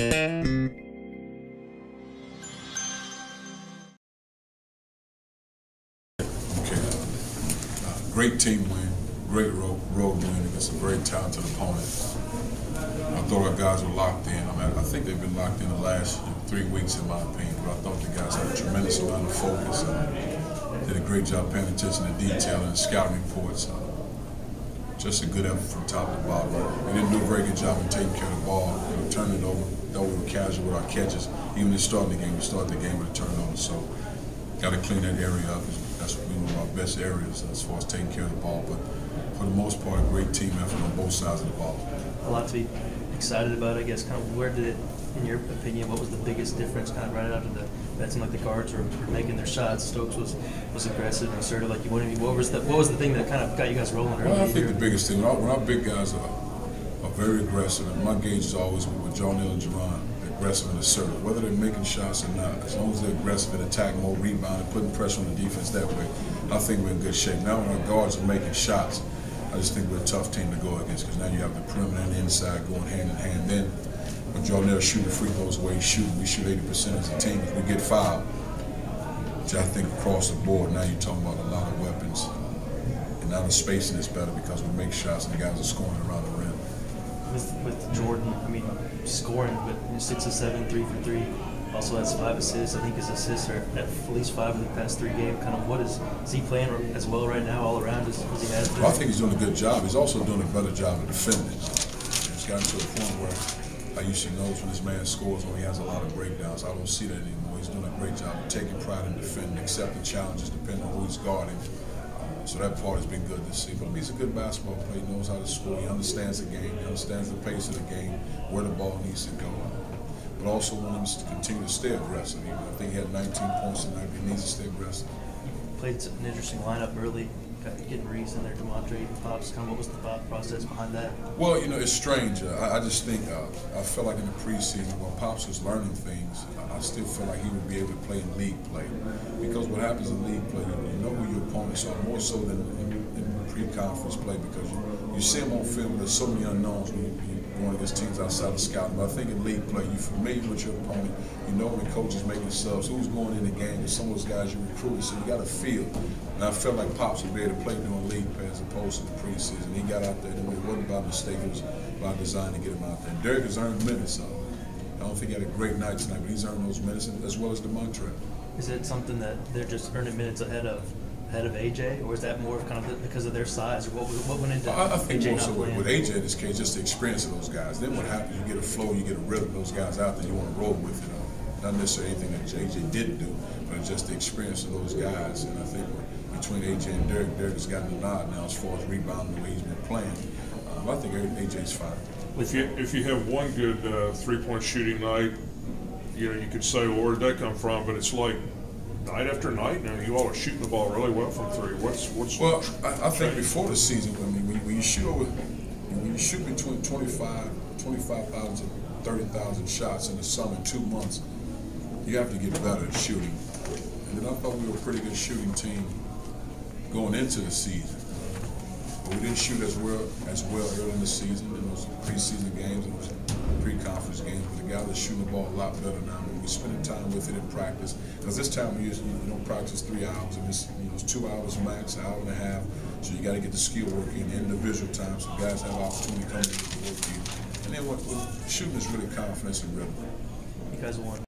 Uh, great team win, great road, road win against a very talented opponent. I thought our guys were locked in. I mean, I think they've been locked in the last three weeks, in my opinion. But I thought the guys had a tremendous amount of focus. Uh, did a great job paying attention to detail and scouting reports. Uh, just a good effort from top to bottom. We didn't do a very good job of taking care of the ball, know, turning it over. Though we were casual with our catches, even in starting the game, we started the game with a turnover. So, got to clean that area up. That's one of our best areas as far as taking care of the ball. But for the most part, a great team effort on both sides of the ball. A lot to be excited about, I guess. Kind of where did it, in your opinion, what was the biggest difference? Kind of right after the that seemed like the guards were, were making their shots. Stokes was was aggressive and assertive, like you wanted to be. What was the what was the thing that kind of got you guys rolling early? Well, I think the biggest thing, when our, when our big guys are, are very aggressive, and my gauge is always with Jarnell and Jeronne, aggressive and assertive, whether they're making shots or not. As long as they're aggressive and attacking more rebound and putting pressure on the defense that way, I think we're in good shape. Now when our guards are making shots, I just think we're a tough team to go against because now you have the perimeter and the inside going hand in hand. Then when Jarnell shooting free throws the way he's shooting, we shoot 80% as a team. If we get fouled, which I think across the board, now you're talking about a lot of weapons. And now the spacing is better because we make shots and the guys are scoring around the rim. with with Jordan. I mean, scoring, but six of seven, three for three. Also has five assists. I think his assists are at least five in the past three games. Kind of what is is he playing as well right now all around as, as he has been? Well, I think he's doing a good job. He's also doing a better job of defending. He's gotten to a point where I to knows when this man scores when he has a lot of breakdowns. I don't see that anymore. He's doing a great job of taking pride in defending, accepting challenges depending on who he's guarding. Uh, so that part has been good to see. But he's a good basketball player. He knows how to score. He understands the game. He understands the pace of the game, where the ball needs to go. But also want him to continue to stay aggressive. Even I think he had 19 points tonight. He needs to stay aggressive. You Played an interesting lineup early. Got getting Reese in there, D'Montre, and Pops. Kind of what was the thought process behind that? Well, you know, it's strange. Uh, I, I just think uh, I felt like in the preseason while Pops was learning things, I, I still feel like he would be able to play in league play. Because what happens in league play, you know who your opponents are more so than in, in pre-conference play because you, you see them on film. There's so many unknowns when you, you're going against teams outside of scouting. But I think in league play, you're familiar with your opponent. You know when the coach is subs, who's going in the game, and some of those guys you recruited. So you got a feel. And I felt like Pops would be able to play during league play as opposed to the preseason. He got out there, and it wasn't by mistake, it was by design to get him out there. Derek has earned minutes, so I don't think he had a great night tonight, but he's earned those minutes as well as D'Montre. Is it something that they're just earning minutes ahead of ahead of AJ, or is that more of kind of because of their size, or what, what went into I, I think AJ more not so with, playing? with AJ in this case, just the experience of those guys. Then what happens, you get a flow, you get a rhythm, those guys out there, you want to roll with it. Uh, not necessarily anything that AJ didn't do, but just the experience of those guys. And I think between AJ and Derek, Derek has gotten a nod now as far as rebounding the way he's been playing. But I think AJ's fine. If you, if you have one good uh, three-point shooting night, you know, you could say, well, where did that come from? But it's like night after night now, you all are shooting the ball really well from three. What's, what's? Well, I, I think before the season, I mean, when, you- when you shoot over, when you shoot between 25, 25,000, 30,000 shots in the summer, two months, you have to get better at shooting. And then I thought we were a pretty good shooting team going into the season. But we didn't shoot as well as well early in the season in those preseason games and pre-conference games. But the guys are shooting the ball a lot better now. We're spending time with it in practice. Because this time of year, you, don't practice three hours, and it's you know it's two hours max, hour and a half. So you got to get the skill work in, individual time, so guys have opportunity to come in and work you. And then what, what shooting is really confidence and rhythm. you guys won